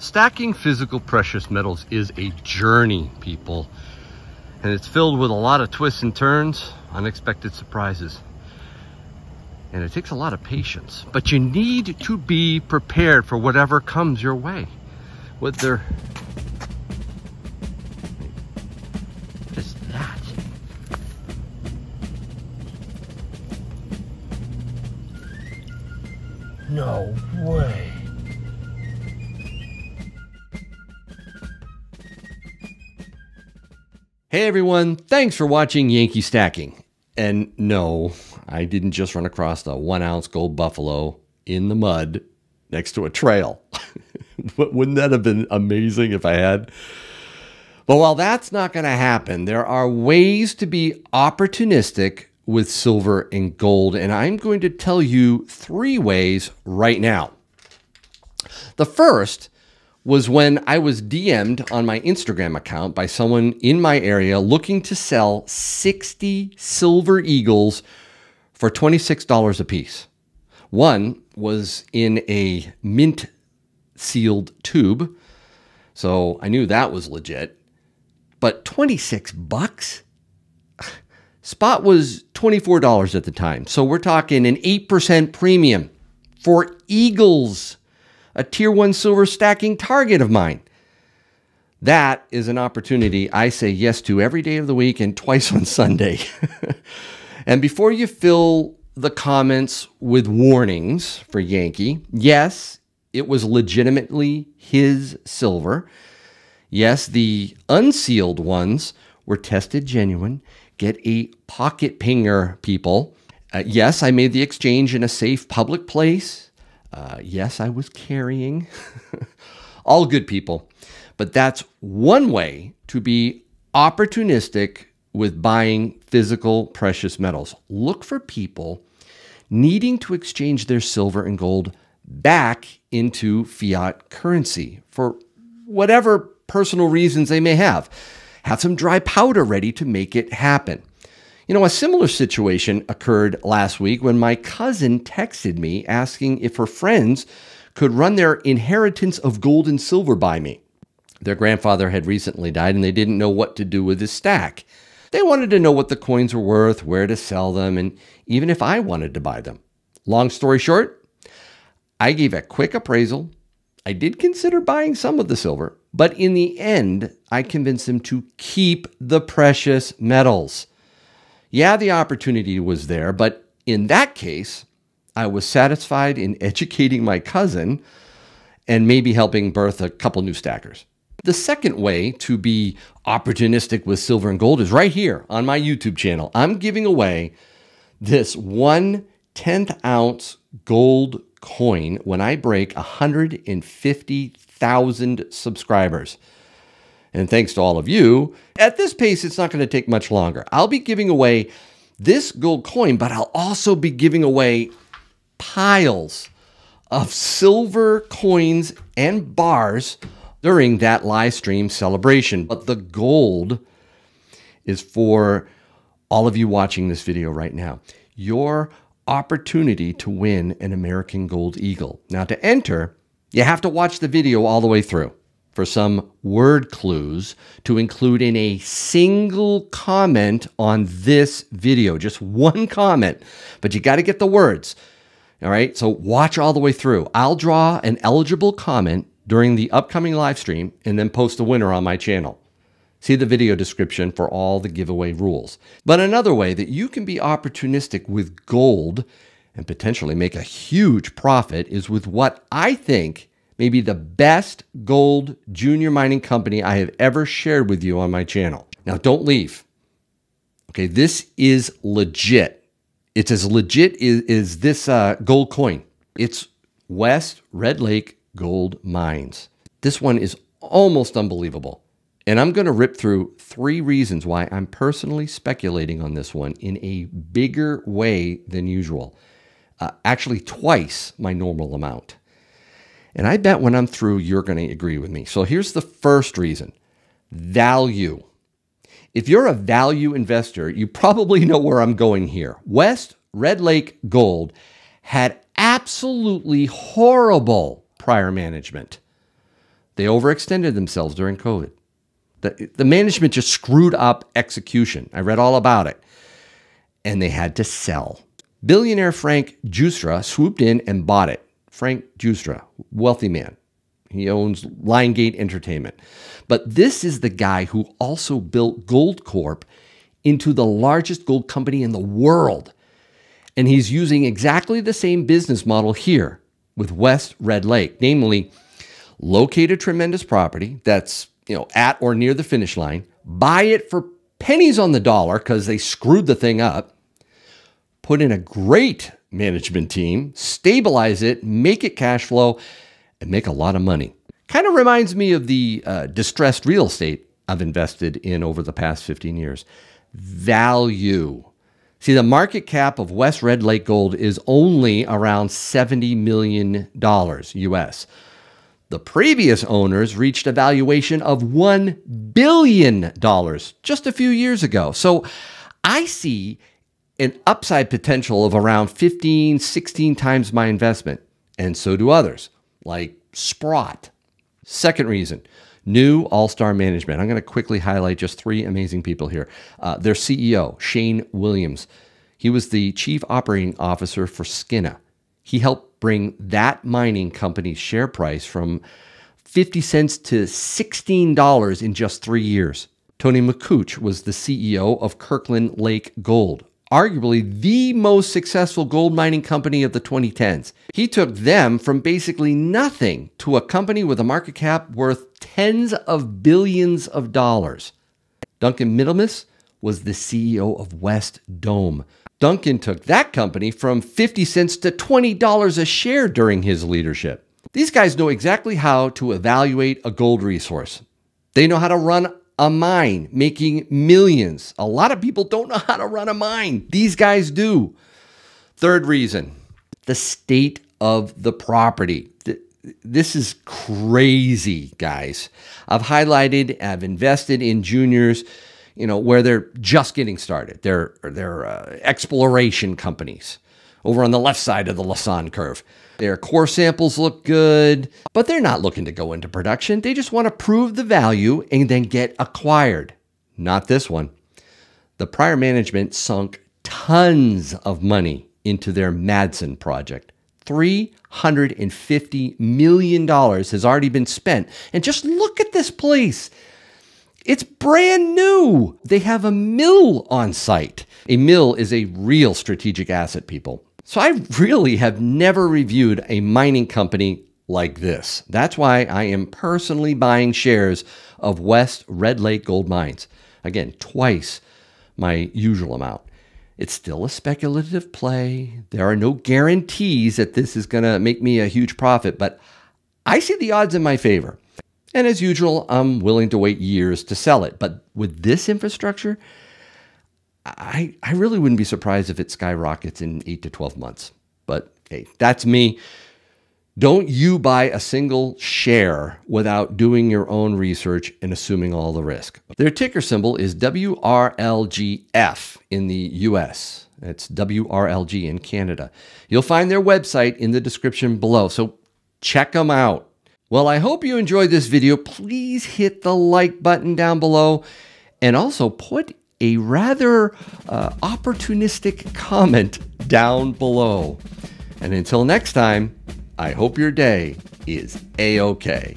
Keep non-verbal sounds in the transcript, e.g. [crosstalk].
Stacking physical precious metals is a journey, people. And it's filled with a lot of twists and turns, unexpected surprises. And it takes a lot of patience. But you need to be prepared for whatever comes your way. Whether is that? No way. Hey everyone, thanks for watching Yankee Stacking. And no, I didn't just run across a one ounce gold buffalo in the mud next to a trail. [laughs] Wouldn't that have been amazing if I had? But while that's not going to happen, there are ways to be opportunistic with silver and gold. And I'm going to tell you three ways right now. The first was when I was DM'd on my Instagram account by someone in my area looking to sell 60 silver eagles for $26 a piece. One was in a mint sealed tube, so I knew that was legit. But 26 bucks? [sighs] Spot was $24 at the time, so we're talking an 8% premium for eagles a tier one silver stacking target of mine. That is an opportunity I say yes to every day of the week and twice on [laughs] Sunday. and before you fill the comments with warnings for Yankee, yes, it was legitimately his silver. Yes, the unsealed ones were tested genuine. Get a pocket pinger, people. Uh, yes, I made the exchange in a safe public place. Uh, yes, I was carrying. [laughs] All good people. But that's one way to be opportunistic with buying physical precious metals. Look for people needing to exchange their silver and gold back into fiat currency for whatever personal reasons they may have. Have some dry powder ready to make it happen. You know, a similar situation occurred last week when my cousin texted me asking if her friends could run their inheritance of gold and silver by me. Their grandfather had recently died and they didn't know what to do with his stack. They wanted to know what the coins were worth, where to sell them, and even if I wanted to buy them. Long story short, I gave a quick appraisal. I did consider buying some of the silver, but in the end, I convinced them to keep the precious metals. Yeah, the opportunity was there, but in that case, I was satisfied in educating my cousin and maybe helping birth a couple new stackers. The second way to be opportunistic with silver and gold is right here on my YouTube channel. I'm giving away this one 10th ounce gold coin when I break 150,000 subscribers. And thanks to all of you, at this pace, it's not going to take much longer. I'll be giving away this gold coin, but I'll also be giving away piles of silver coins and bars during that live stream celebration. But the gold is for all of you watching this video right now. Your opportunity to win an American Gold Eagle. Now, to enter, you have to watch the video all the way through for some word clues to include in a single comment on this video. Just one comment, but you got to get the words. All right, so watch all the way through. I'll draw an eligible comment during the upcoming live stream and then post a winner on my channel. See the video description for all the giveaway rules. But another way that you can be opportunistic with gold and potentially make a huge profit is with what I think Maybe the best gold junior mining company I have ever shared with you on my channel. Now, don't leave. Okay, this is legit. It's as legit as, as this uh, gold coin. It's West Red Lake Gold Mines. This one is almost unbelievable. And I'm going to rip through three reasons why I'm personally speculating on this one in a bigger way than usual. Uh, actually, twice my normal amount. And I bet when I'm through, you're going to agree with me. So here's the first reason value. If you're a value investor, you probably know where I'm going here. West Red Lake Gold had absolutely horrible prior management. They overextended themselves during COVID. The, the management just screwed up execution. I read all about it. And they had to sell. Billionaire Frank Giustra swooped in and bought it. Frank Giustra, wealthy man. He owns Lionsgate Entertainment. But this is the guy who also built Goldcorp into the largest gold company in the world. And he's using exactly the same business model here with West Red Lake, namely locate a tremendous property that's, you know, at or near the finish line, buy it for pennies on the dollar because they screwed the thing up, put in a great management team, stabilize it, make it cash flow, and make a lot of money. Kind of reminds me of the uh, distressed real estate I've invested in over the past 15 years. Value. See, the market cap of West Red Lake Gold is only around $70 million US. The previous owners reached a valuation of $1 billion just a few years ago. So I see an upside potential of around 15, 16 times my investment. And so do others, like Sprott. Second reason new all star management. I'm going to quickly highlight just three amazing people here. Uh, their CEO, Shane Williams, he was the chief operating officer for Skeena. He helped bring that mining company's share price from 50 cents to $16 in just three years. Tony Makuch was the CEO of Kirkland Lake Gold, arguably the most successful gold mining company of the 2010s. He took them from basically nothing to a company with a market cap worth tens of billions of dollars. Duncan Middlemiss was the CEO of West Dome, Duncan took that company from 50 cents to $20 a share during his leadership. These guys know exactly how to evaluate a gold resource. They know how to run a mine, making millions. A lot of people don't know how to run a mine. These guys do. Third reason the state of the property. This is crazy, guys. I've highlighted, I've invested in juniors you know, where they're just getting started. They're, they're uh, exploration companies over on the left side of the Lassonde curve. Their core samples look good, but they're not looking to go into production. They just want to prove the value and then get acquired. Not this one. The prior management sunk tons of money into their Madsen project. $350 million has already been spent. And just look at this place. It's brand new. They have a mill on site. A mill is a real strategic asset, people. So I really have never reviewed a mining company like this. That's why I am personally buying shares of West Red Lake Gold Mines. Again, twice my usual amount. It's still a speculative play. There are no guarantees that this is going to make me a huge profit, but I see the odds in my favor. And as usual, I'm willing to wait years to sell it. But with this infrastructure, I, I really wouldn't be surprised if it skyrockets in 8 to 12 months. But hey, that's me. Don't you buy a single share without doing your own research and assuming all the risk. Their ticker symbol is WRLGF in the US. It's WRLG in Canada. You'll find their website in the description below, so check them out. Well, I hope you enjoyed this video. Please hit the like button down below and also put a rather uh, opportunistic comment down below. And until next time, I hope your day is A-OK.